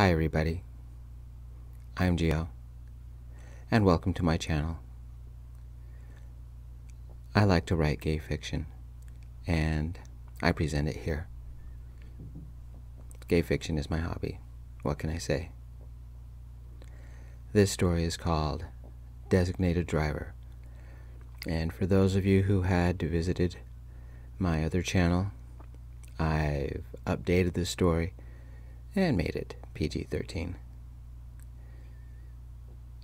Hi everybody, I'm Geo, and welcome to my channel. I like to write gay fiction, and I present it here. Gay fiction is my hobby, what can I say? This story is called Designated Driver, and for those of you who had visited my other channel, I've updated this story and made it PG 13.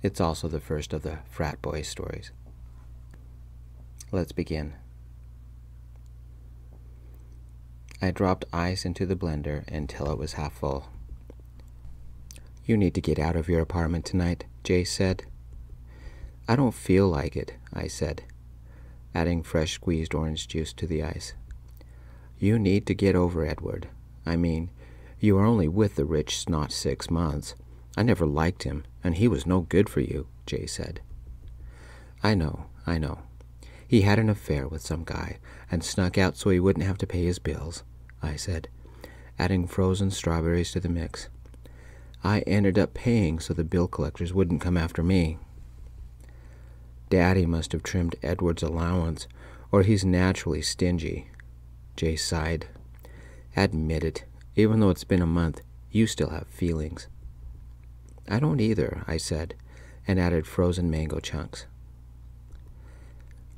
It's also the first of the frat boy stories. Let's begin. I dropped ice into the blender until it was half full. You need to get out of your apartment tonight, Jay said. I don't feel like it, I said, adding fresh squeezed orange juice to the ice. You need to get over Edward. I mean, you are only with the rich snot six months. I never liked him, and he was no good for you, Jay said. I know, I know. He had an affair with some guy and snuck out so he wouldn't have to pay his bills, I said, adding frozen strawberries to the mix. I ended up paying so the bill collectors wouldn't come after me. Daddy must have trimmed Edward's allowance, or he's naturally stingy. Jay sighed. Admit it, even though it's been a month, you still have feelings. I don't either, I said, and added frozen mango chunks.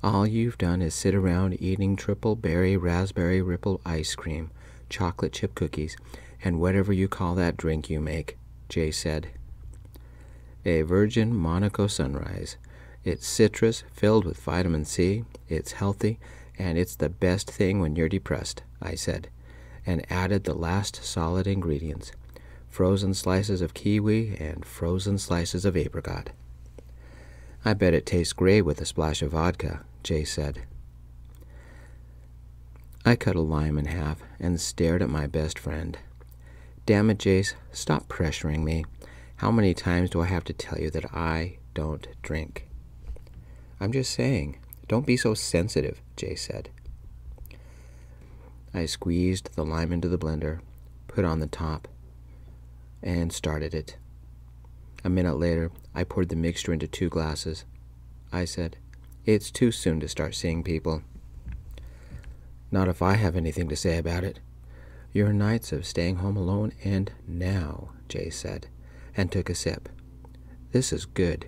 All you've done is sit around eating triple berry raspberry ripple ice cream, chocolate chip cookies, and whatever you call that drink you make, Jay said. A virgin Monaco sunrise. It's citrus filled with vitamin C, it's healthy, and it's the best thing when you're depressed, I said and added the last solid ingredients frozen slices of kiwi and frozen slices of apricot. I bet it tastes great with a splash of vodka, Jay said. I cut a lime in half and stared at my best friend. Damn it, Jace, stop pressuring me. How many times do I have to tell you that I don't drink? I'm just saying, don't be so sensitive, Jay said. I squeezed the lime into the blender, put on the top, and started it. A minute later, I poured the mixture into two glasses. I said, It's too soon to start seeing people. Not if I have anything to say about it. Your nights of staying home alone end now, Jay said, and took a sip. This is good.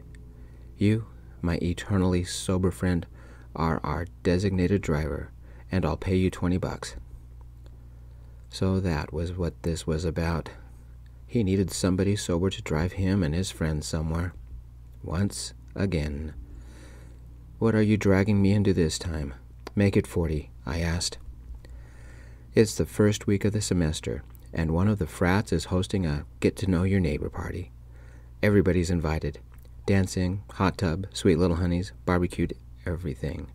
You, my eternally sober friend, are our designated driver, and I'll pay you twenty bucks. So that was what this was about. He needed somebody sober to drive him and his friends somewhere. Once again. What are you dragging me into this time? Make it forty, I asked. It's the first week of the semester, and one of the frats is hosting a get to know your neighbor party. Everybody's invited. Dancing, hot tub, sweet little honeys, barbecued, everything.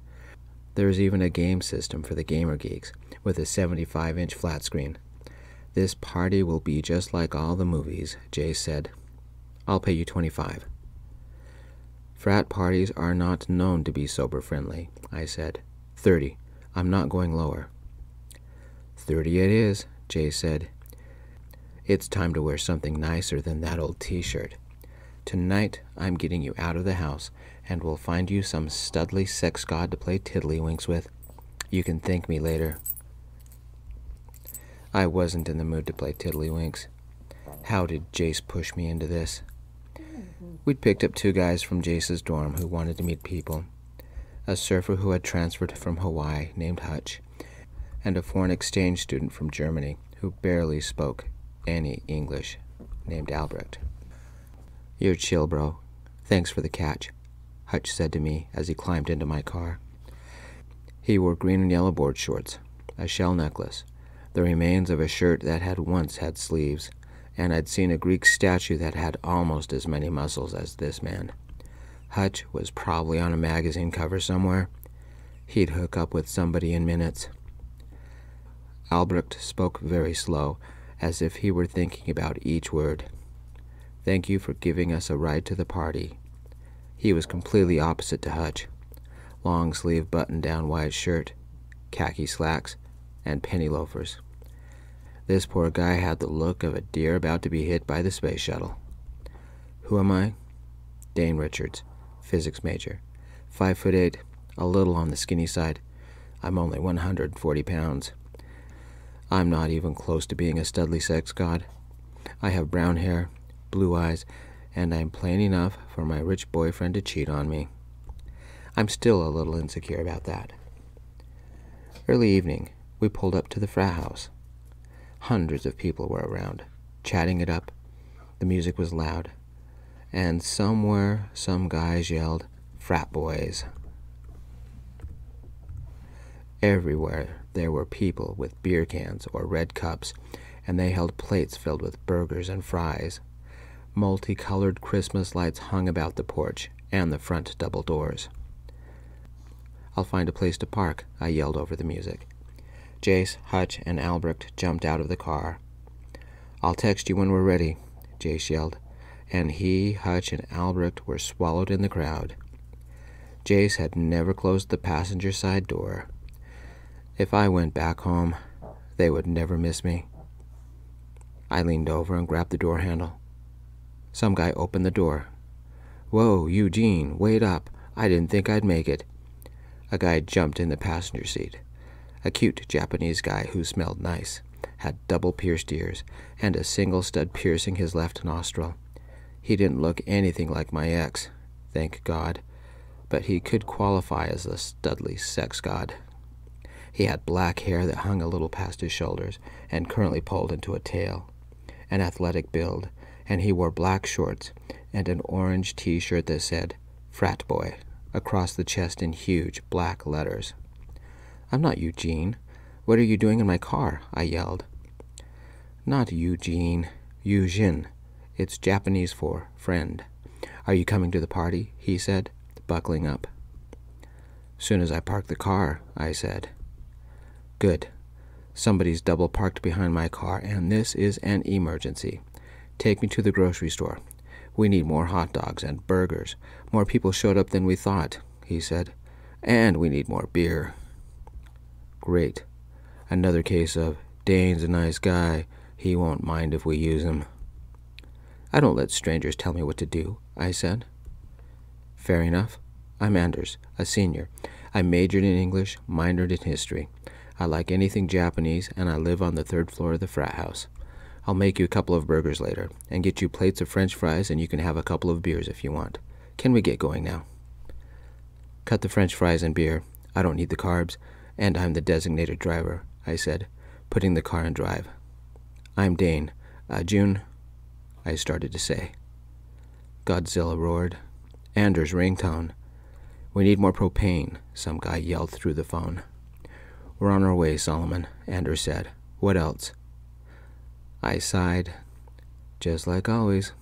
There's even a game system for the gamer geeks with a 75 inch flat screen. This party will be just like all the movies, Jay said. I'll pay you 25. Frat parties are not known to be sober friendly, I said. 30. I'm not going lower. 30 it is, Jay said. It's time to wear something nicer than that old t shirt. Tonight, I'm getting you out of the house and we'll find you some studly sex god to play tiddlywinks with. You can thank me later. I wasn't in the mood to play tiddlywinks. How did Jace push me into this? We'd picked up two guys from Jace's dorm who wanted to meet people a surfer who had transferred from Hawaii named Hutch, and a foreign exchange student from Germany who barely spoke any English named Albrecht. You're chill, bro. Thanks for the catch. Hutch said to me as he climbed into my car. He wore green and yellow board shorts, a shell necklace, the remains of a shirt that had once had sleeves, and I'd seen a Greek statue that had almost as many muscles as this man. Hutch was probably on a magazine cover somewhere. He'd hook up with somebody in minutes. Albrecht spoke very slow, as if he were thinking about each word. Thank you for giving us a ride to the party, he was completely opposite to Hutch. Long sleeve button down white shirt, khaki slacks, and penny loafers. This poor guy had the look of a deer about to be hit by the space shuttle. Who am I? Dane Richards, physics major. Five foot eight, a little on the skinny side. I'm only 140 pounds. I'm not even close to being a studly sex god. I have brown hair, blue eyes, and I'm plain enough for my rich boyfriend to cheat on me. I'm still a little insecure about that. Early evening, we pulled up to the frat house. Hundreds of people were around, chatting it up. The music was loud, and somewhere some guys yelled, Frat boys. Everywhere there were people with beer cans or red cups, and they held plates filled with burgers and fries. Multicolored Christmas lights hung about the porch and the front double doors. I'll find a place to park, I yelled over the music. Jace, Hutch, and Albrecht jumped out of the car. I'll text you when we're ready, Jace yelled, and he, Hutch, and Albrecht were swallowed in the crowd. Jace had never closed the passenger side door. If I went back home, they would never miss me. I leaned over and grabbed the door handle. Some guy opened the door. Whoa, Eugene, wait up. I didn't think I'd make it. A guy jumped in the passenger seat. A cute Japanese guy who smelled nice, had double pierced ears, and a single stud piercing his left nostril. He didn't look anything like my ex, thank God, but he could qualify as a studly sex god. He had black hair that hung a little past his shoulders and currently pulled into a tail, an athletic build, and he wore black shorts and an orange t shirt that said, Frat Boy, across the chest in huge black letters. I'm not Eugene. What are you doing in my car? I yelled. Not Eugene, Eugene. It's Japanese for friend. Are you coming to the party? he said, buckling up. Soon as I parked the car, I said. Good. Somebody's double parked behind my car, and this is an emergency. Take me to the grocery store. We need more hot dogs and burgers. More people showed up than we thought, he said. And we need more beer. Great. Another case of Dane's a nice guy. He won't mind if we use him. I don't let strangers tell me what to do, I said. Fair enough. I'm Anders, a senior. I majored in English, minored in history. I like anything Japanese, and I live on the third floor of the frat house. I'll make you a couple of burgers later, and get you plates of french fries, and you can have a couple of beers if you want. Can we get going now? Cut the french fries and beer. I don't need the carbs, and I'm the designated driver, I said, putting the car in drive. I'm Dane. Uh, June, I started to say. Godzilla roared. Anders' ringtone. We need more propane, some guy yelled through the phone. We're on our way, Solomon, Anders said. What else? I sighed. Just like always.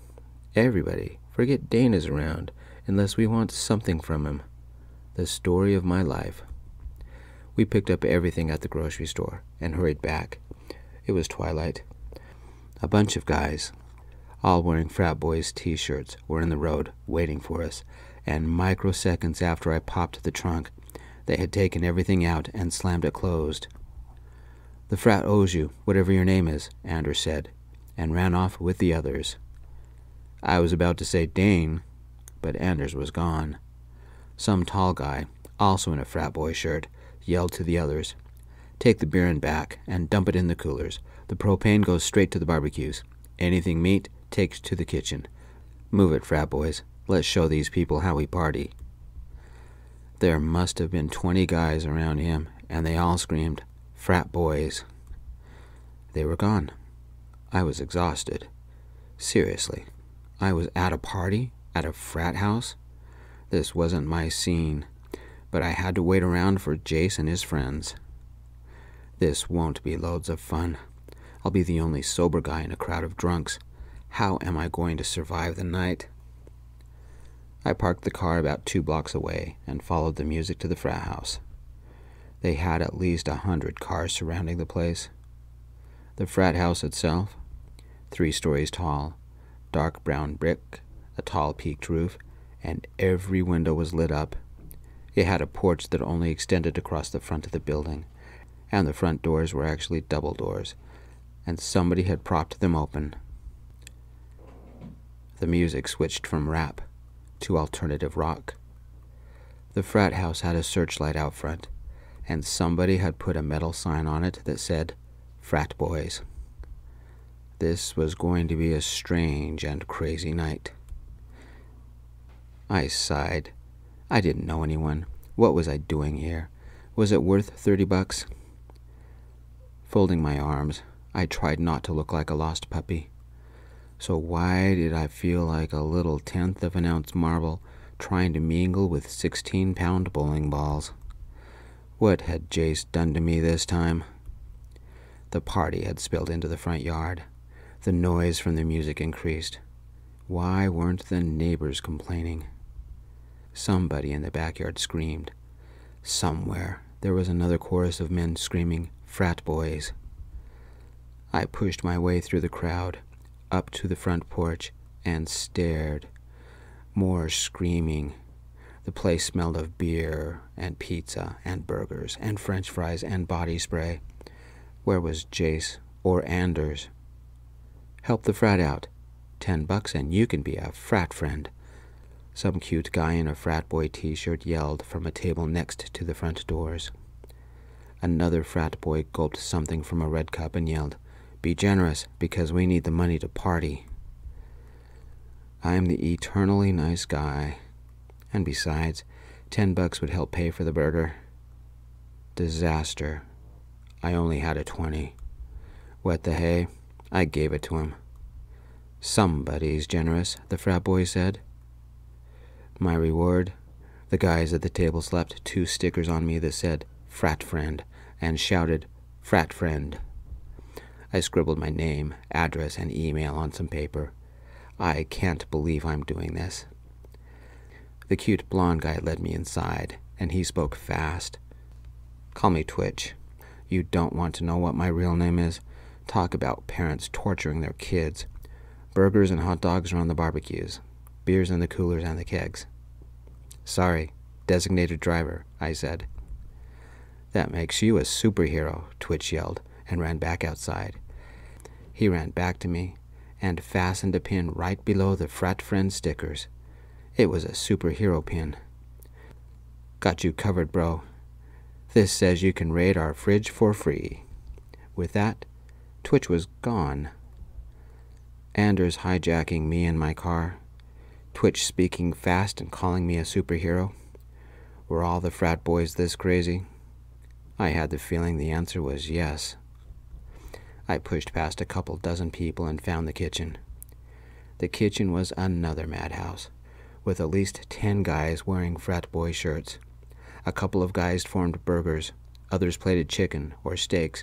Everybody, forget Dane's around, unless we want something from him. The story of my life. We picked up everything at the grocery store and hurried back. It was twilight. A bunch of guys, all wearing frat boys' t shirts, were in the road waiting for us, and microseconds after I popped the trunk, they had taken everything out and slammed it closed. The frat owes you, whatever your name is, Anders said, and ran off with the others. I was about to say Dane, but Anders was gone. Some tall guy, also in a frat boy shirt, yelled to the others, Take the beer in back and dump it in the coolers. The propane goes straight to the barbecues. Anything meat takes to the kitchen. Move it, frat boys. Let's show these people how we party. There must have been twenty guys around him, and they all screamed, Frat boys. They were gone. I was exhausted. Seriously, I was at a party? At a frat house? This wasn't my scene, but I had to wait around for Jace and his friends. This won't be loads of fun. I'll be the only sober guy in a crowd of drunks. How am I going to survive the night? I parked the car about two blocks away and followed the music to the frat house. They had at least a hundred cars surrounding the place. The frat house itself, three stories tall, dark brown brick, a tall peaked roof, and every window was lit up. It had a porch that only extended across the front of the building, and the front doors were actually double doors, and somebody had propped them open. The music switched from rap to alternative rock. The frat house had a searchlight out front, and somebody had put a metal sign on it that said, Frat Boys. This was going to be a strange and crazy night. I sighed. I didn't know anyone. What was I doing here? Was it worth thirty bucks? Folding my arms, I tried not to look like a lost puppy. So why did I feel like a little tenth of an ounce marble trying to mingle with sixteen pound bowling balls? What had Jace done to me this time? The party had spilled into the front yard. The noise from the music increased. Why weren't the neighbors complaining? Somebody in the backyard screamed. Somewhere there was another chorus of men screaming, Frat boys. I pushed my way through the crowd, up to the front porch, and stared. More screaming. The place smelled of beer and pizza and burgers and french fries and body spray. Where was Jace or Anders? Help the frat out. Ten bucks and you can be a frat friend. Some cute guy in a frat boy t shirt yelled from a table next to the front doors. Another frat boy gulped something from a red cup and yelled, Be generous, because we need the money to party. I am the eternally nice guy. And besides, ten bucks would help pay for the burger. Disaster. I only had a twenty. What the hay? I gave it to him. Somebody's generous, the frat boy said. My reward? The guys at the table slapped two stickers on me that said, Frat Friend, and shouted, Frat Friend. I scribbled my name, address, and email on some paper. I can't believe I'm doing this. The cute blonde guy led me inside, and he spoke fast. Call me Twitch. You don't want to know what my real name is? Talk about parents torturing their kids. Burgers and hot dogs are on the barbecues beers in the coolers and the kegs. Sorry, designated driver, I said. That makes you a superhero, Twitch yelled and ran back outside. He ran back to me and fastened a pin right below the frat friend stickers. It was a superhero pin. Got you covered, bro. This says you can raid our fridge for free. With that, Twitch was gone. Anders hijacking me and my car Twitch speaking fast and calling me a superhero? Were all the frat boys this crazy? I had the feeling the answer was yes. I pushed past a couple dozen people and found the kitchen. The kitchen was another madhouse, with at least ten guys wearing frat boy shirts. A couple of guys formed burgers, others plated chicken or steaks,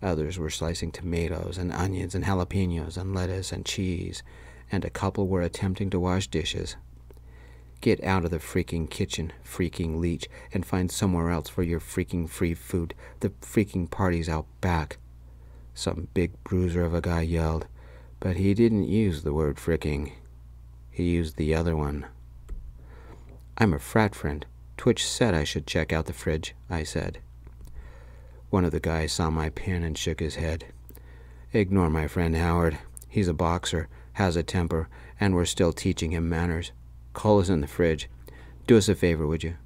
others were slicing tomatoes and onions and jalapenos and lettuce and cheese and a couple were attempting to wash dishes. Get out of the freaking kitchen, freaking leech, and find somewhere else for your freaking free food. The freaking party's out back. Some big bruiser of a guy yelled, but he didn't use the word fricking. He used the other one. I'm a frat friend. Twitch said I should check out the fridge, I said. One of the guys saw my pin and shook his head. Ignore my friend Howard. He's a boxer has a temper, and we're still teaching him manners. Call us in the fridge. Do us a favor, would you?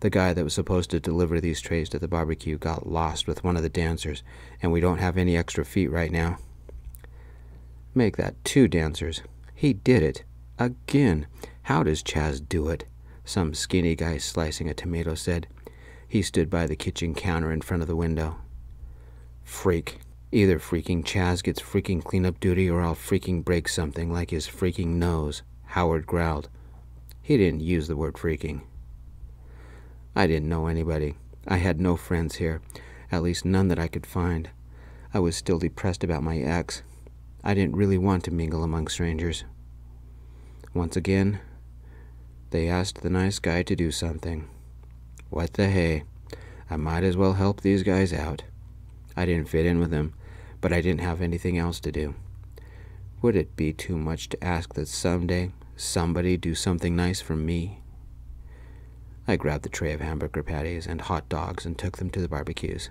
The guy that was supposed to deliver these trays to the barbecue got lost with one of the dancers, and we don't have any extra feet right now. Make that two dancers. He did it. Again. How does Chaz do it? Some skinny guy slicing a tomato said. He stood by the kitchen counter in front of the window. Freak. Either freaking Chaz gets freaking cleanup duty or I'll freaking break something like his freaking nose, Howard growled. He didn't use the word freaking. I didn't know anybody. I had no friends here, at least none that I could find. I was still depressed about my ex. I didn't really want to mingle among strangers. Once again, they asked the nice guy to do something. What the hey? I might as well help these guys out. I didn't fit in with them, but I didn't have anything else to do. Would it be too much to ask that someday somebody do something nice for me? I grabbed the tray of hamburger patties and hot dogs and took them to the barbecues.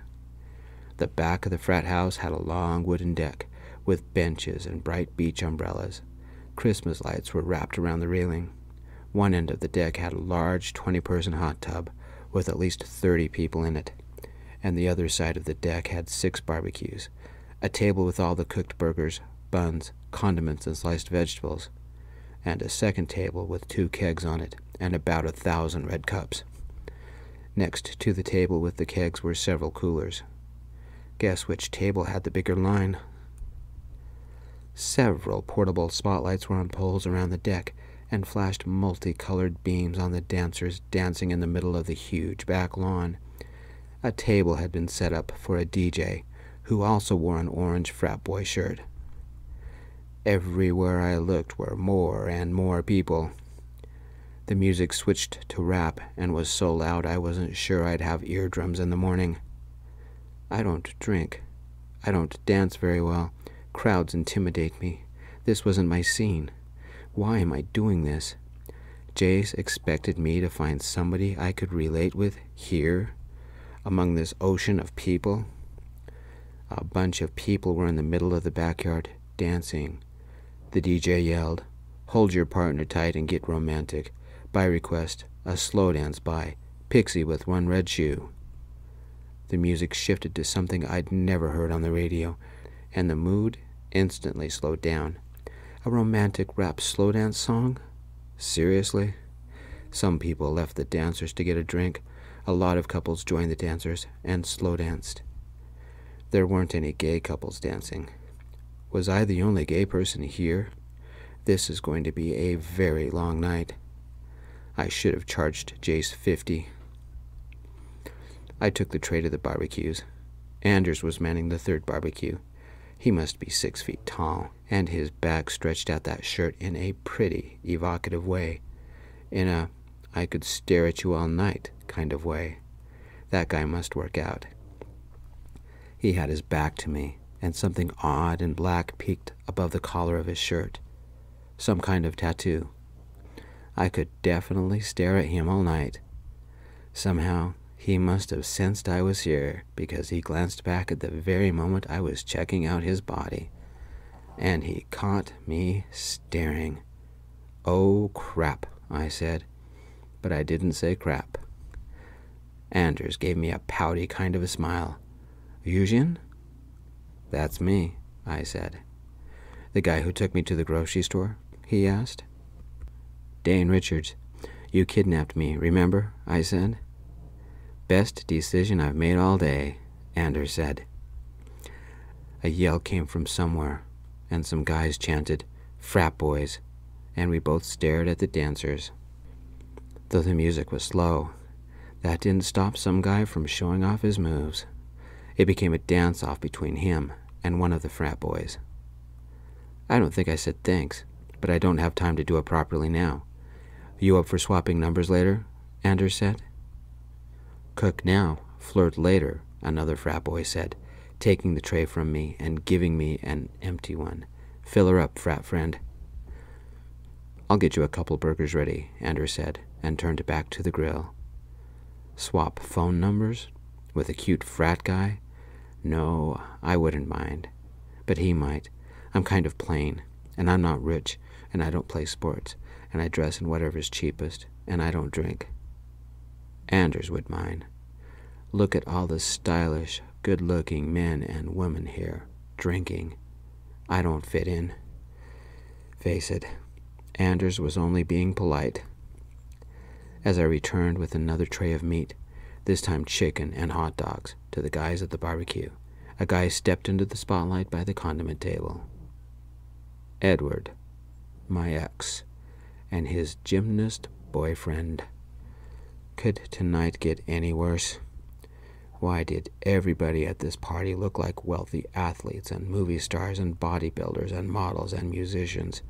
The back of the frat house had a long wooden deck with benches and bright beach umbrellas. Christmas lights were wrapped around the railing. One end of the deck had a large 20 person hot tub with at least 30 people in it, and the other side of the deck had six barbecues, a table with all the cooked burgers, buns, condiments, and sliced vegetables, and a second table with two kegs on it and about a thousand red cups. Next to the table with the kegs were several coolers. Guess which table had the bigger line? Several portable spotlights were on poles around the deck and flashed multicolored beams on the dancers dancing in the middle of the huge back lawn. A table had been set up for a DJ who also wore an orange frat boy shirt. Everywhere I looked were more and more people. The music switched to rap and was so loud I wasn't sure I'd have eardrums in the morning. I don't drink. I don't dance very well. Crowds intimidate me. This wasn't my scene. Why am I doing this? Jace expected me to find somebody I could relate with here, among this ocean of people. A bunch of people were in the middle of the backyard, dancing. The DJ yelled, Hold your partner tight and get romantic. By request, a slow dance by Pixie with one red shoe. The music shifted to something I'd never heard on the radio, and the mood instantly slowed down. A romantic rap slow dance song? Seriously? Some people left the dancers to get a drink. A lot of couples joined the dancers and slow danced. There weren't any gay couples dancing. Was I the only gay person here? This is going to be a very long night. I should have charged Jace 50. I took the tray to the barbecues. Anders was manning the third barbecue. He must be six feet tall, and his back stretched out that shirt in a pretty, evocative way. In a I could stare at you all night kind of way. That guy must work out. He had his back to me, and something odd and black peeked above the collar of his shirt. Some kind of tattoo. I could definitely stare at him all night. Somehow, he must have sensed I was here because he glanced back at the very moment I was checking out his body. And he caught me staring. Oh, crap, I said. But I didn't say crap. Anders gave me a pouty kind of a smile. Eugen? That's me, I said. The guy who took me to the grocery store? he asked. Dane Richards, you kidnapped me, remember? I said. Best decision I've made all day, Anders said. A yell came from somewhere, and some guys chanted, Frat boys, and we both stared at the dancers. Though the music was slow, that didn't stop some guy from showing off his moves. It became a dance off between him and one of the frat boys. I don't think I said thanks, but I don't have time to do it properly now. You up for swapping numbers later? Anders said. Cook now, flirt later, another frat boy said, taking the tray from me and giving me an empty one. Fill her up, frat friend. I'll get you a couple burgers ready, Anders said, and turned back to the grill. Swap phone numbers? With a cute frat guy? No, I wouldn't mind. But he might. I'm kind of plain, and I'm not rich, and I don't play sports and I dress in whatever's cheapest, and I don't drink. Anders would mind. Look at all the stylish, good looking men and women here, drinking. I don't fit in. Face it, Anders was only being polite. As I returned with another tray of meat, this time chicken and hot dogs, to the guys at the barbecue, a guy stepped into the spotlight by the condiment table. Edward, my ex and his gymnast boyfriend. Could tonight get any worse? Why did everybody at this party look like wealthy athletes and movie stars and bodybuilders and models and musicians?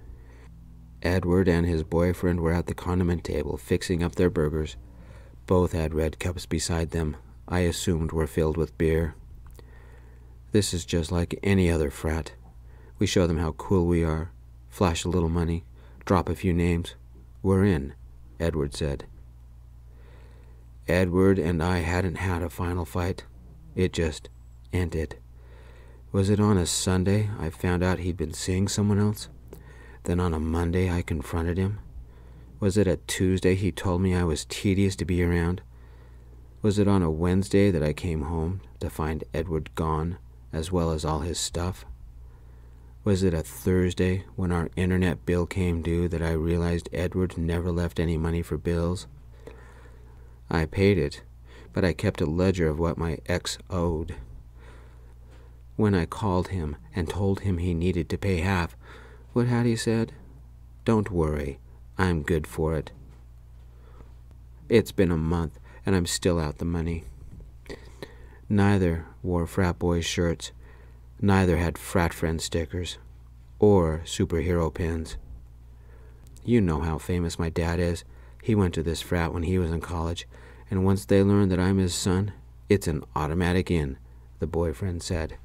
Edward and his boyfriend were at the condiment table fixing up their burgers. Both had red cups beside them, I assumed were filled with beer. This is just like any other frat. We show them how cool we are, flash a little money, Drop a few names. We're in, Edward said. Edward and I hadn't had a final fight. It just ended. Was it on a Sunday I found out he'd been seeing someone else? Then on a Monday I confronted him? Was it a Tuesday he told me I was tedious to be around? Was it on a Wednesday that I came home to find Edward gone, as well as all his stuff? Was it a Thursday when our internet bill came due that I realized Edward never left any money for bills? I paid it, but I kept a ledger of what my ex owed. When I called him and told him he needed to pay half, what Hattie said? Don't worry, I'm good for it. It's been a month, and I'm still out the money. Neither wore frat boy shirts, neither had frat friend stickers, or superhero pins. You know how famous my dad is. He went to this frat when he was in college, and once they learn that I'm his son, it's an automatic in, the boyfriend said.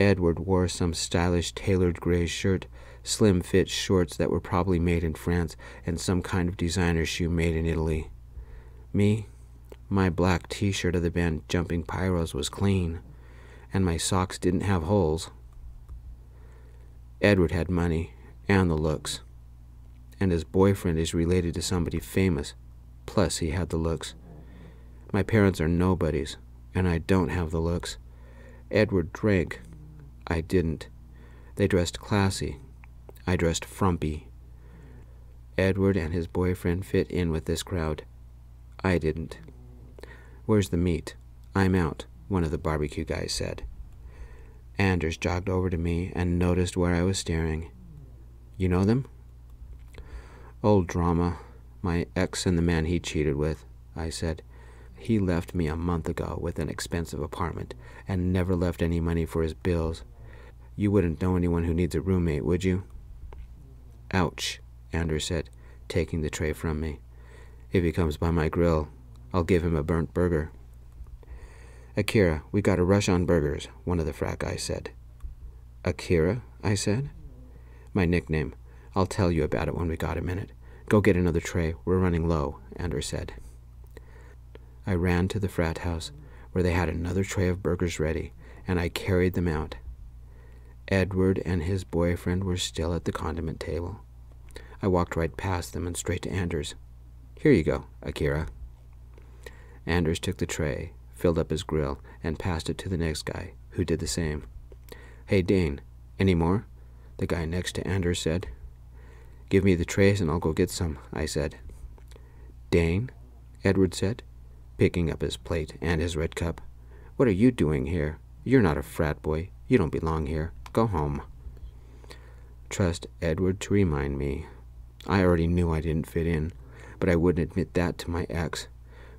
Edward wore some stylish tailored gray shirt, slim fit shorts that were probably made in France, and some kind of designer shoe made in Italy. Me, my black t shirt of the band Jumping Pyros was clean, and my socks didn't have holes. Edward had money and the looks, and his boyfriend is related to somebody famous, plus he had the looks. My parents are nobodies, and I don't have the looks. Edward drank I didn't. They dressed classy. I dressed frumpy. Edward and his boyfriend fit in with this crowd. I didn't. Where's the meat? I'm out, one of the barbecue guys said. Anders jogged over to me and noticed where I was staring. You know them? Old drama. My ex and the man he cheated with, I said. He left me a month ago with an expensive apartment and never left any money for his bills. You wouldn't know anyone who needs a roommate, would you? Ouch, Anders said, taking the tray from me. If he comes by my grill, I'll give him a burnt burger. Akira, we got a rush on burgers, one of the frat guys said. Akira? I said. My nickname. I'll tell you about it when we got a minute. Go get another tray. We're running low, Anders said. I ran to the frat house, where they had another tray of burgers ready, and I carried them out. Edward and his boyfriend were still at the condiment table. I walked right past them and straight to Anders. Here you go, Akira. Anders took the tray, filled up his grill, and passed it to the next guy, who did the same. Hey, Dane, any more? The guy next to Anders said. Give me the trays and I'll go get some, I said. Dane, Edward said, picking up his plate and his red cup. What are you doing here? You're not a frat boy. You don't belong here. Go home. Trust Edward to remind me. I already knew I didn't fit in, but I wouldn't admit that to my ex.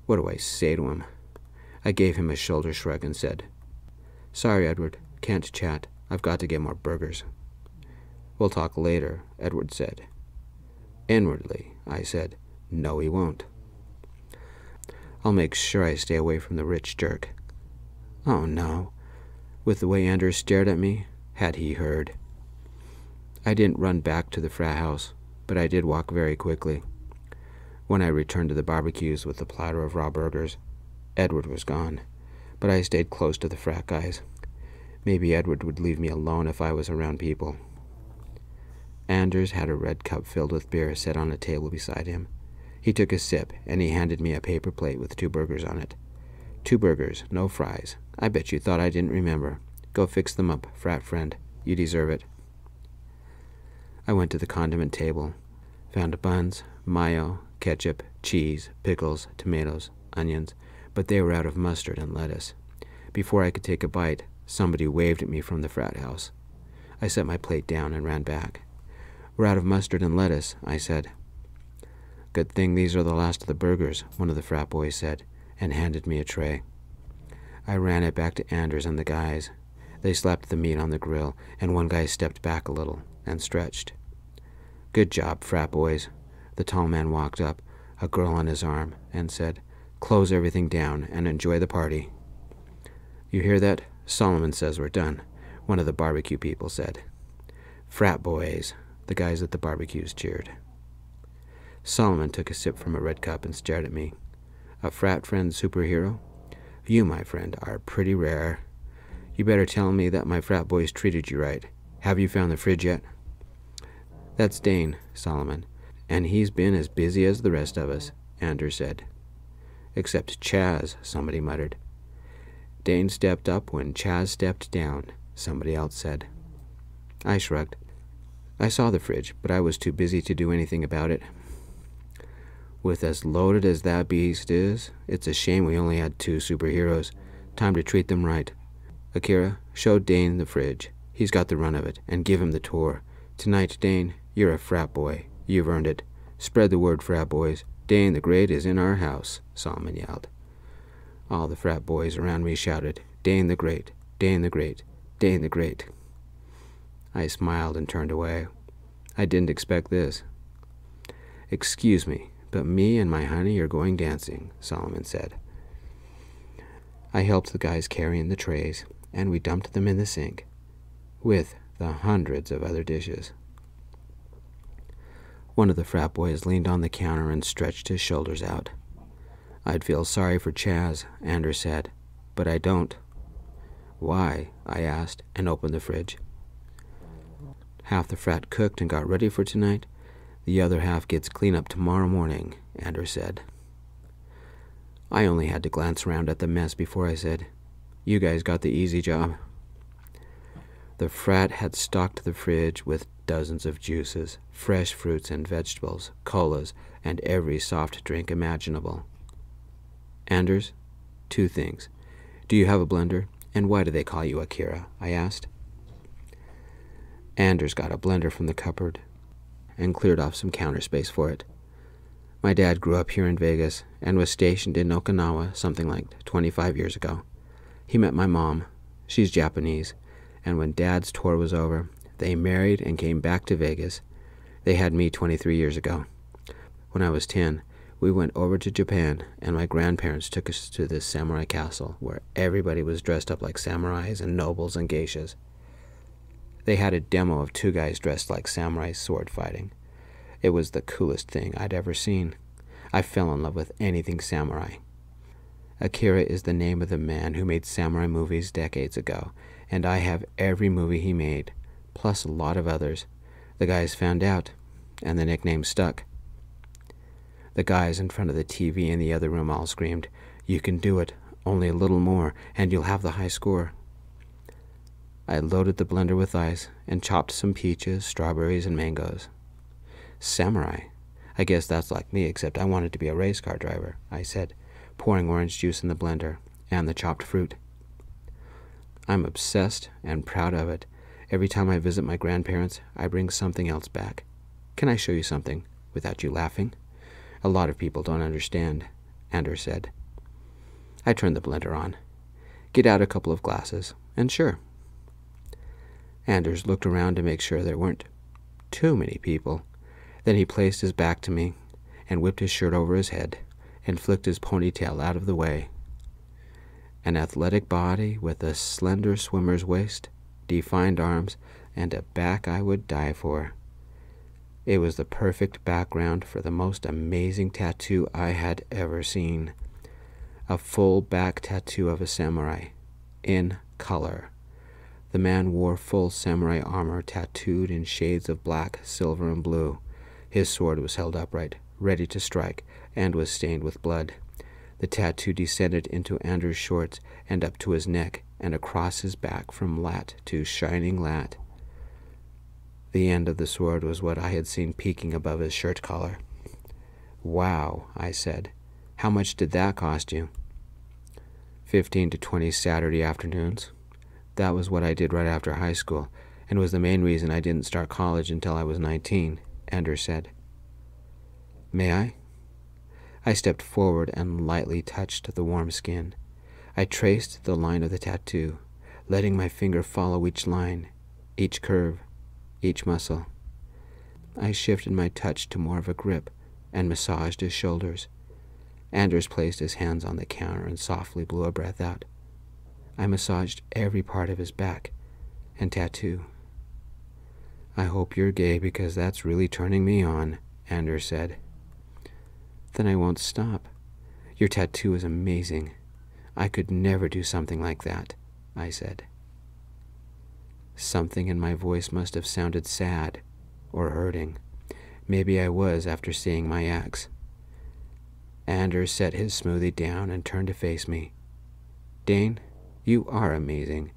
What do I say to him? I gave him a shoulder shrug and said, Sorry, Edward, can't chat. I've got to get more burgers. We'll talk later, Edward said. Inwardly, I said, No, he won't. I'll make sure I stay away from the rich jerk. Oh, no. With the way Anders stared at me, had he heard. I didn't run back to the frat house, but I did walk very quickly. When I returned to the barbecues with the platter of raw burgers, Edward was gone, but I stayed close to the frat guys. Maybe Edward would leave me alone if I was around people. Anders had a red cup filled with beer set on a table beside him. He took a sip, and he handed me a paper plate with two burgers on it. Two burgers, no fries. I bet you thought I didn't remember. Go fix them up, frat friend. You deserve it. I went to the condiment table, found buns, mayo, ketchup, cheese, pickles, tomatoes, onions, but they were out of mustard and lettuce. Before I could take a bite, somebody waved at me from the frat house. I set my plate down and ran back. We're out of mustard and lettuce, I said. Good thing these are the last of the burgers, one of the frat boys said, and handed me a tray. I ran it back to Anders and the guys. They slapped the meat on the grill, and one guy stepped back a little and stretched. Good job, frat boys. The tall man walked up, a girl on his arm, and said, Close everything down and enjoy the party. You hear that? Solomon says we're done, one of the barbecue people said. Frat boys, the guys at the barbecues cheered. Solomon took a sip from a red cup and stared at me. A frat friend superhero? You, my friend, are pretty rare. You better tell me that my frat boys treated you right. Have you found the fridge yet? That's Dane, Solomon, and he's been as busy as the rest of us, Anders said. Except Chaz, somebody muttered. Dane stepped up when Chaz stepped down, somebody else said. I shrugged. I saw the fridge, but I was too busy to do anything about it. With as loaded as that beast is, it's a shame we only had two superheroes. Time to treat them right. Akira, show Dane the fridge. He's got the run of it, and give him the tour. Tonight, Dane, you're a frat boy. You've earned it. Spread the word, frat boys. Dane the Great is in our house, Solomon yelled. All the frat boys around me shouted, Dane the Great, Dane the Great, Dane the Great. I smiled and turned away. I didn't expect this. Excuse me, but me and my honey are going dancing, Solomon said. I helped the guys carry in the trays, and we dumped them in the sink, with the hundreds of other dishes. One of the frat boys leaned on the counter and stretched his shoulders out. I'd feel sorry for Chaz, Anders said, but I don't. Why? I asked and opened the fridge. Half the frat cooked and got ready for tonight. The other half gets clean up tomorrow morning, Anders said. I only had to glance around at the mess before I said, You guys got the easy job. The frat had stocked the fridge with dozens of juices, fresh fruits and vegetables, colas, and every soft drink imaginable. Anders, two things. Do you have a blender? And why do they call you Akira? I asked. Anders got a blender from the cupboard and cleared off some counter space for it. My dad grew up here in Vegas and was stationed in Okinawa something like 25 years ago. He met my mom. She's Japanese. And when dad's tour was over, they married and came back to Vegas. They had me 23 years ago. When I was 10, we went over to Japan, and my grandparents took us to this samurai castle where everybody was dressed up like samurais and nobles and geishas. They had a demo of two guys dressed like samurais sword fighting. It was the coolest thing I'd ever seen. I fell in love with anything samurai. Akira is the name of the man who made samurai movies decades ago, and I have every movie he made, plus a lot of others. The guys found out, and the nickname stuck. The guys in front of the TV in the other room all screamed, You can do it, only a little more, and you'll have the high score. I loaded the blender with ice and chopped some peaches, strawberries, and mangoes. Samurai. I guess that's like me, except I wanted to be a race car driver, I said, pouring orange juice in the blender and the chopped fruit. I'm obsessed and proud of it. Every time I visit my grandparents, I bring something else back. Can I show you something without you laughing? A lot of people don't understand, Anders said. I turned the blender on. Get out a couple of glasses, and sure. Anders looked around to make sure there weren't too many people. Then he placed his back to me and whipped his shirt over his head and flicked his ponytail out of the way. An athletic body with a slender swimmer's waist, defined arms, and a back I would die for. It was the perfect background for the most amazing tattoo I had ever seen. A full back tattoo of a samurai, in color. The man wore full samurai armor tattooed in shades of black, silver, and blue. His sword was held upright, ready to strike, and was stained with blood. The tattoo descended into Anders' shorts and up to his neck and across his back from lat to shining lat. The end of the sword was what I had seen peeking above his shirt collar. Wow, I said. How much did that cost you? Fifteen to twenty Saturday afternoons. That was what I did right after high school, and was the main reason I didn't start college until I was nineteen, Anders said. May I? I stepped forward and lightly touched the warm skin. I traced the line of the tattoo, letting my finger follow each line, each curve, each muscle. I shifted my touch to more of a grip and massaged his shoulders. Anders placed his hands on the counter and softly blew a breath out. I massaged every part of his back and tattoo. I hope you're gay because that's really turning me on, Anders said. Then I won't stop. Your tattoo is amazing. I could never do something like that, I said. Something in my voice must have sounded sad or hurting. Maybe I was after seeing my ex. Anders set his smoothie down and turned to face me. Dane, you are amazing.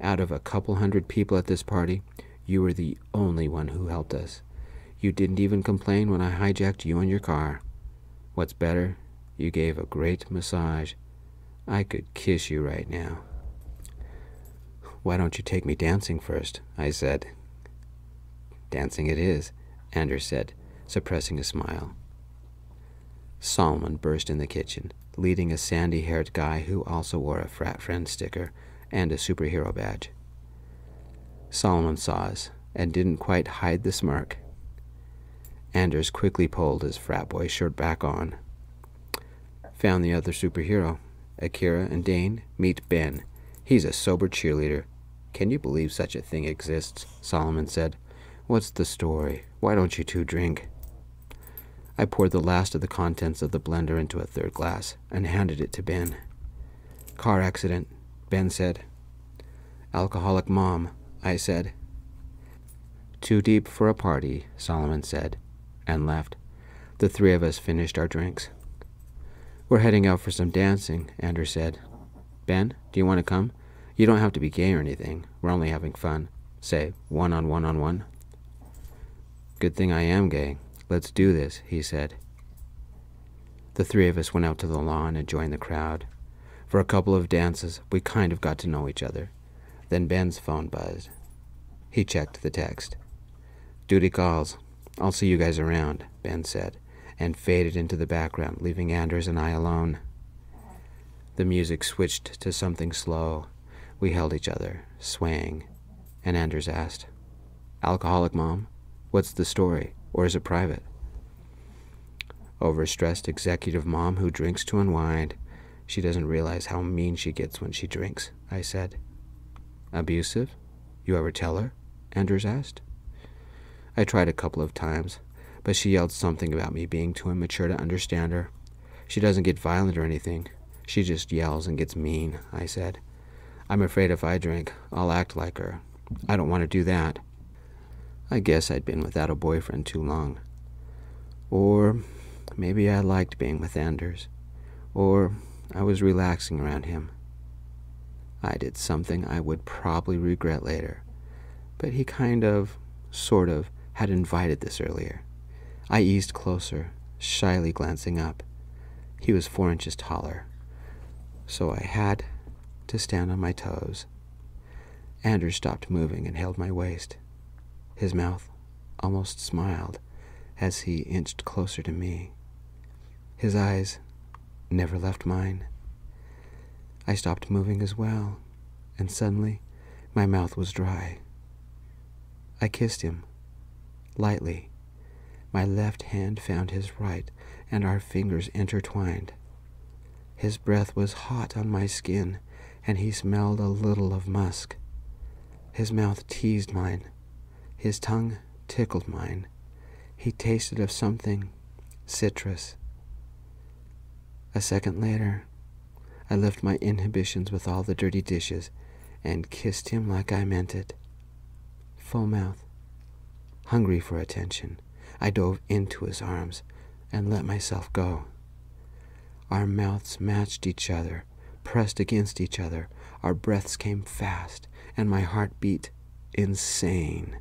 Out of a couple hundred people at this party, you were the only one who helped us. You didn't even complain when I hijacked you and your car. What's better, you gave a great massage. I could kiss you right now. Why don't you take me dancing first? I said. Dancing it is, Anders said, suppressing a smile. Solomon burst in the kitchen, leading a sandy haired guy who also wore a frat friend sticker and a superhero badge. Solomon saw us and didn't quite hide the smirk. Anders quickly pulled his frat boy shirt back on. Found the other superhero. Akira and Dane meet Ben. He's a sober cheerleader. Can you believe such a thing exists? Solomon said. What's the story? Why don't you two drink? I poured the last of the contents of the blender into a third glass and handed it to Ben. Car accident, Ben said. Alcoholic mom, I said. Too deep for a party, Solomon said, and left. The three of us finished our drinks. We're heading out for some dancing, Anders said. Ben, do you want to come? You don't have to be gay or anything. We're only having fun. Say, one on one on one. Good thing I am gay. Let's do this, he said. The three of us went out to the lawn and joined the crowd. For a couple of dances, we kind of got to know each other. Then Ben's phone buzzed. He checked the text. Duty calls. I'll see you guys around, Ben said, and faded into the background, leaving Anders and I alone. The music switched to something slow. We held each other, swaying, and Anders asked, Alcoholic mom, what's the story, or is it private? Overstressed executive mom who drinks to unwind. She doesn't realize how mean she gets when she drinks, I said. Abusive? You ever tell her? Anders asked. I tried a couple of times, but she yelled something about me being too immature to understand her. She doesn't get violent or anything. She just yells and gets mean, I said. I'm afraid if I drink, I'll act like her. I don't want to do that. I guess I'd been without a boyfriend too long. Or maybe I liked being with Anders. Or I was relaxing around him. I did something I would probably regret later. But he kind of, sort of, had invited this earlier. I eased closer, shyly glancing up. He was four inches taller, so I had to stand on my toes. Anders stopped moving and held my waist. His mouth almost smiled as he inched closer to me. His eyes never left mine. I stopped moving as well, and suddenly my mouth was dry. I kissed him lightly. My left hand found his right, and our fingers intertwined. His breath was hot on my skin, and he smelled a little of musk. His mouth teased mine. His tongue tickled mine. He tasted of something citrus. A second later, I left my inhibitions with all the dirty dishes and kissed him like I meant it. Full mouth. Hungry for attention, I dove into his arms and let myself go. Our mouths matched each other, pressed against each other. Our breaths came fast, and my heart beat insane.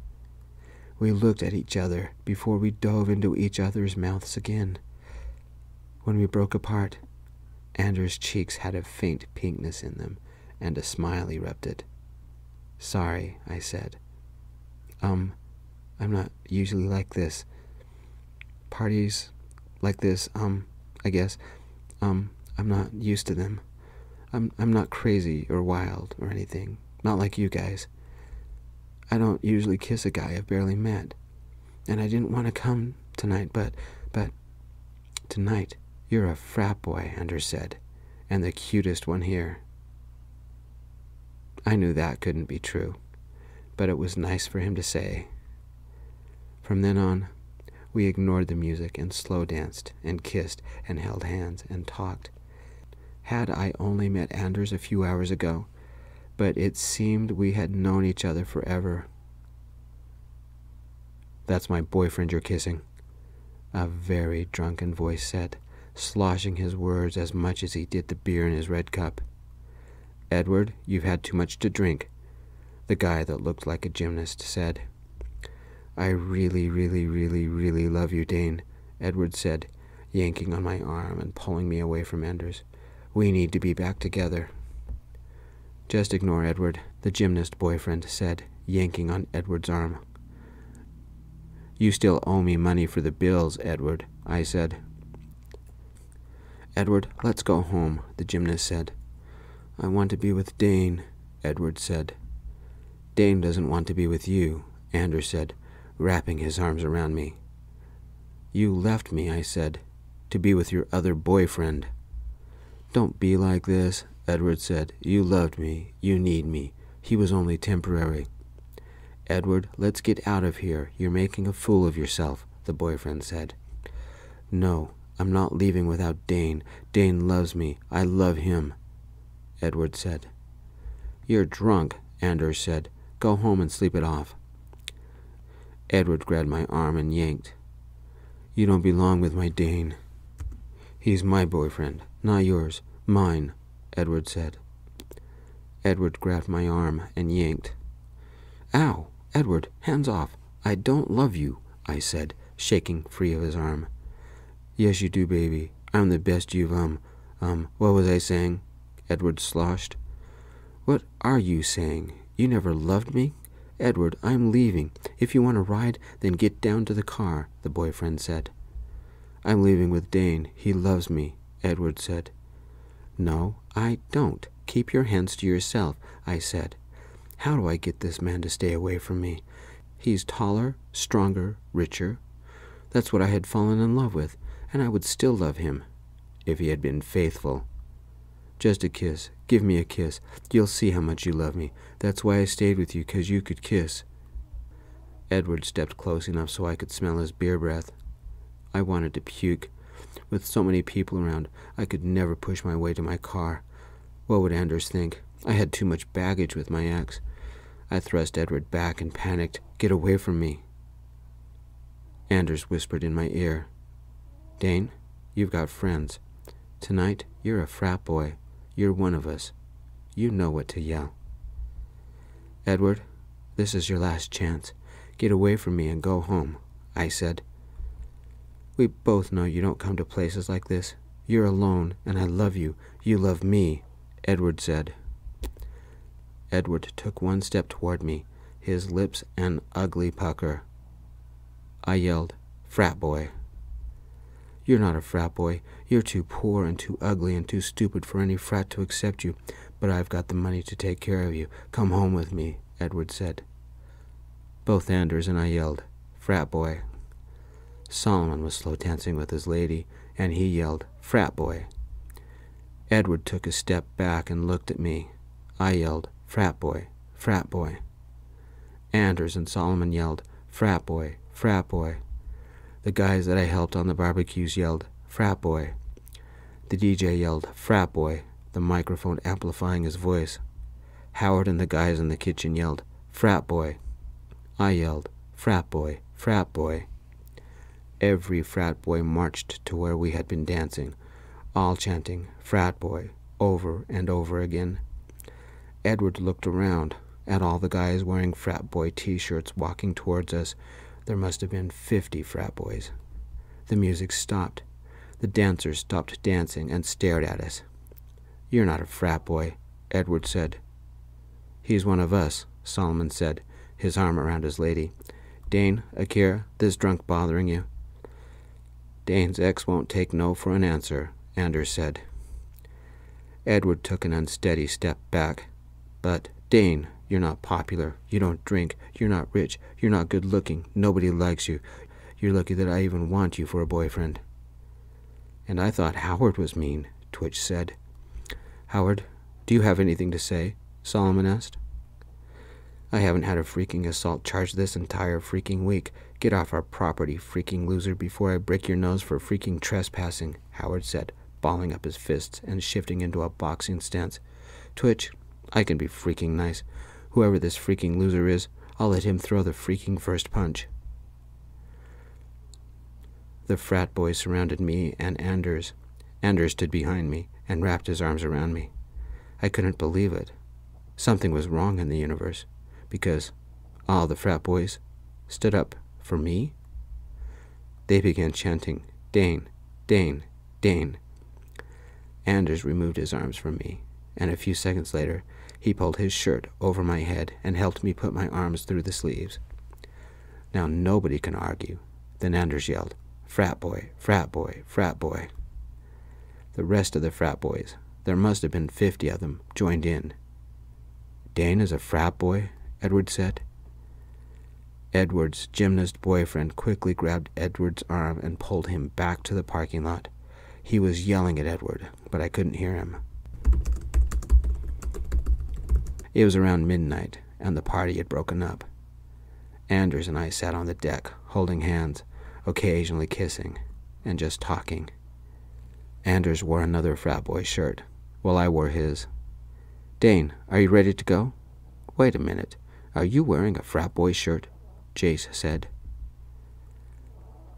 We looked at each other before we dove into each other's mouths again. When we broke apart, Anders' cheeks had a faint pinkness in them, and a smile erupted. Sorry, I said. Um, I'm not usually like this. Parties like this, um, I guess, um, I'm not used to them. I'm I'm not crazy or wild or anything. Not like you guys. I don't usually kiss a guy I've barely met. And I didn't want to come tonight, but but tonight you're a frat boy, Anders said, and the cutest one here. I knew that couldn't be true, but it was nice for him to say. From then on, we ignored the music and slow danced and kissed and held hands and talked. Had I only met Anders a few hours ago, but it seemed we had known each other forever. That's my boyfriend you're kissing, a very drunken voice said, sloshing his words as much as he did the beer in his red cup. Edward, you've had too much to drink, the guy that looked like a gymnast said. I really, really, really, really love you, Dane, Edward said, yanking on my arm and pulling me away from Anders. We need to be back together. Just ignore Edward, the gymnast boyfriend said, yanking on Edward's arm. You still owe me money for the bills, Edward, I said. Edward, let's go home, the gymnast said. I want to be with Dane, Edward said. Dane doesn't want to be with you, Anders said, wrapping his arms around me. You left me, I said, to be with your other boyfriend. Don't be like this, Edward said. You loved me. You need me. He was only temporary. Edward, let's get out of here. You're making a fool of yourself, the boyfriend said. No, I'm not leaving without Dane. Dane loves me. I love him, Edward said. You're drunk, Anders said. Go home and sleep it off. Edward grabbed my arm and yanked. You don't belong with my Dane. He's my boyfriend, not yours. Mine. Edward said. Edward grabbed my arm and yanked. Ow! Edward, hands off. I don't love you, I said, shaking free of his arm. Yes, you do, baby. I'm the best you've, um, um, what was I saying? Edward sloshed. What are you saying? You never loved me? Edward, I'm leaving. If you want to ride, then get down to the car, the boyfriend said. I'm leaving with Dane. He loves me, Edward said. No, I don't. Keep your hands to yourself, I said. How do I get this man to stay away from me? He's taller, stronger, richer. That's what I had fallen in love with, and I would still love him if he had been faithful. Just a kiss. Give me a kiss. You'll see how much you love me. That's why I stayed with you, 'cause you could kiss. Edward stepped close enough so I could smell his beer breath. I wanted to puke. With so many people around, I could never push my way to my car. What would Anders think? I had too much baggage with my ex. I thrust Edward back and panicked. Get away from me. Anders whispered in my ear. Dane, you've got friends. Tonight, you're a frat boy. You're one of us. You know what to yell. Edward, this is your last chance. Get away from me and go home, I said. We both know you don't come to places like this. You're alone, and I love you. You love me, Edward said. Edward took one step toward me, his lips an ugly pucker. I yelled, Frat boy. You're not a frat boy. You're too poor and too ugly and too stupid for any frat to accept you. But I've got the money to take care of you. Come home with me, Edward said. Both Anders and I yelled, Frat boy. Solomon was slow dancing with his lady, and he yelled, Frat boy. Edward took a step back and looked at me. I yelled, Frat boy, frat boy. Anders and Solomon yelled, Frat boy, frat boy. The guys that I helped on the barbecues yelled, Frat boy. The DJ yelled, Frat boy, the microphone amplifying his voice. Howard and the guys in the kitchen yelled, Frat boy. I yelled, Frat boy, frat boy. Every frat boy marched to where we had been dancing, all chanting, Frat boy, over and over again. Edward looked around at all the guys wearing frat boy t shirts walking towards us. There must have been fifty frat boys. The music stopped. The dancers stopped dancing and stared at us. You're not a frat boy, Edward said. He's one of us, Solomon said, his arm around his lady. Dane, Akira, this drunk bothering you? Dane's ex won't take no for an answer, Anders said. Edward took an unsteady step back. But, Dane, you're not popular. You don't drink. You're not rich. You're not good looking. Nobody likes you. You're lucky that I even want you for a boyfriend. And I thought Howard was mean, Twitch said. Howard, do you have anything to say? Solomon asked. I haven't had a freaking assault charge this entire freaking week. Get off our property, freaking loser, before I break your nose for freaking trespassing, Howard said, balling up his fists and shifting into a boxing stance. Twitch, I can be freaking nice. Whoever this freaking loser is, I'll let him throw the freaking first punch. The frat boys surrounded me and Anders. Anders stood behind me and wrapped his arms around me. I couldn't believe it. Something was wrong in the universe because all the frat boys stood up for me. They began chanting, Dane, Dane, Dane. Anders removed his arms from me, and a few seconds later, he pulled his shirt over my head and helped me put my arms through the sleeves. Now nobody can argue. Then Anders yelled, Frat boy, frat boy, frat boy. The rest of the frat boys, there must have been fifty of them, joined in. Dane is a frat boy? Edward said. Edward's gymnast boyfriend quickly grabbed Edward's arm and pulled him back to the parking lot. He was yelling at Edward, but I couldn't hear him. It was around midnight, and the party had broken up. Anders and I sat on the deck, holding hands, occasionally kissing, and just talking. Anders wore another frat boy shirt, while I wore his. Dane, are you ready to go? Wait a minute. Are you wearing a frat boy shirt? Jace said.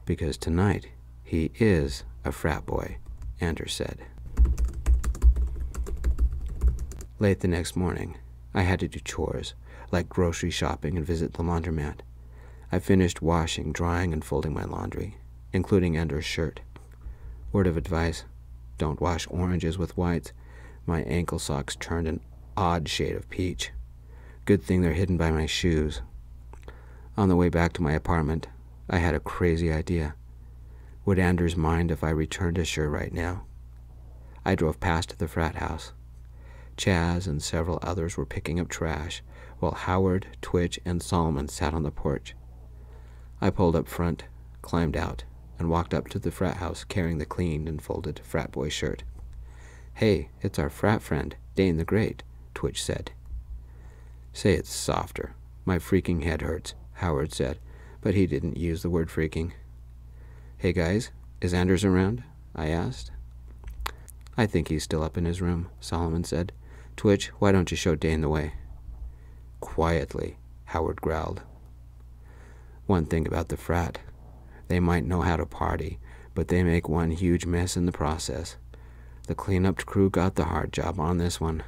Because tonight he is a frat boy, Anders said. Late the next morning, I had to do chores, like grocery shopping and visit the laundromat. I finished washing, drying, and folding my laundry, including Anders' shirt. Word of advice don't wash oranges with whites. My ankle socks turned an odd shade of peach. Good thing they're hidden by my shoes. On the way back to my apartment, I had a crazy idea. Would Anders mind if I returned his shirt right now? I drove past the frat house. Chaz and several others were picking up trash, while Howard, Twitch, and Solomon sat on the porch. I pulled up front, climbed out, and walked up to the frat house carrying the cleaned and folded frat boy shirt. Hey, it's our frat friend, Dane the Great, Twitch said. Say it softer. My freaking head hurts, Howard said, but he didn't use the word freaking. Hey guys, is Anders around? I asked. I think he's still up in his room, Solomon said. Twitch, why don't you show Dane the way? Quietly, Howard growled. One thing about the frat. They might know how to party, but they make one huge mess in the process. The cleanup crew got the hard job on this one.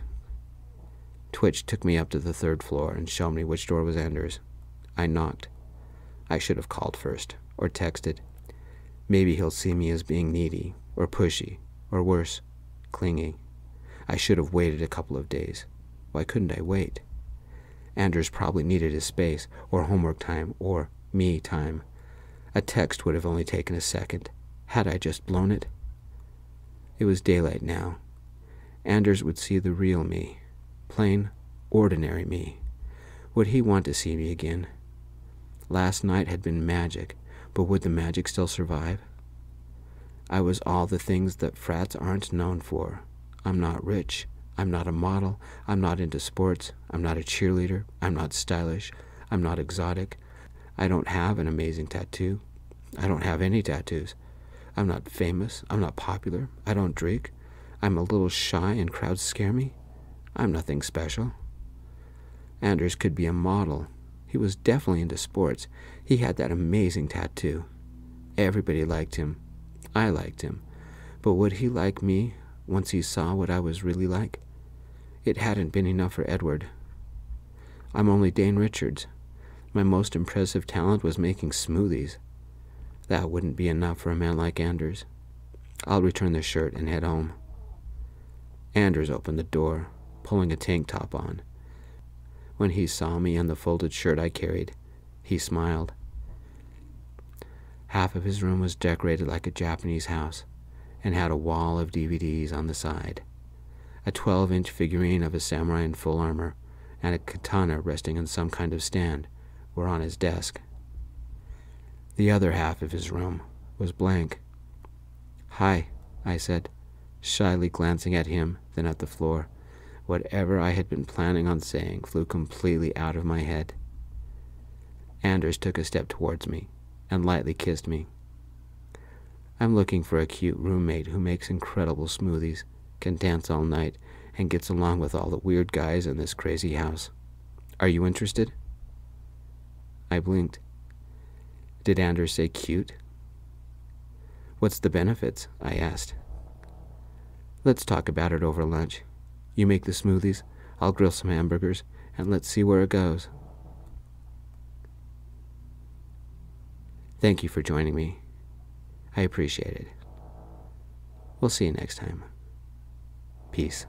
Twitch took me up to the third floor and showed me which door was Anders. I knocked. I should have called first, or texted. Maybe he'll see me as being needy, or pushy, or worse, clingy. I should have waited a couple of days. Why couldn't I wait? Anders probably needed his space, or homework time, or me time. A text would have only taken a second. Had I just blown it? It was daylight now. Anders would see the real me. Plain, ordinary me. Would he want to see me again? Last night had been magic, but would the magic still survive? I was all the things that frats aren't known for. I'm not rich. I'm not a model. I'm not into sports. I'm not a cheerleader. I'm not stylish. I'm not exotic. I don't have an amazing tattoo. I don't have any tattoos. I'm not famous. I'm not popular. I don't drink. I'm a little shy and crowds scare me. I'm nothing special. Anders could be a model. He was definitely into sports. He had that amazing tattoo. Everybody liked him. I liked him. But would he like me once he saw what I was really like? It hadn't been enough for Edward. I'm only Dane Richards. My most impressive talent was making smoothies. That wouldn't be enough for a man like Anders. I'll return the shirt and head home. Anders opened the door, pulling a tank top on. When he saw me and the folded shirt I carried, he smiled. Half of his room was decorated like a Japanese house and had a wall of DVDs on the side. A 12 inch figurine of a samurai in full armor and a katana resting on some kind of stand were on his desk. The other half of his room was blank. Hi, I said, shyly glancing at him, then at the floor. Whatever I had been planning on saying flew completely out of my head. Anders took a step towards me and lightly kissed me. I'm looking for a cute roommate who makes incredible smoothies, can dance all night, and gets along with all the weird guys in this crazy house. Are you interested? I blinked. Did Anders say cute? What's the benefits? I asked. Let's talk about it over lunch. You make the smoothies, I'll grill some hamburgers, and let's see where it goes. Thank you for joining me. I appreciate it. We'll see you next time. Peace.